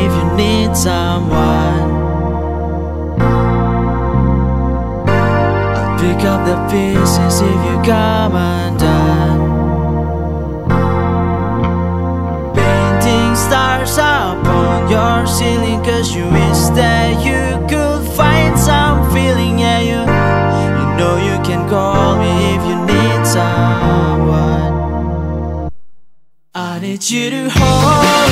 if you need someone. I'll pick up the pieces if you come undone. Painting stars up on your ceiling, cause you wish that you could find some feeling, yeah, you. You know you can call me if you need someone. I need you to hold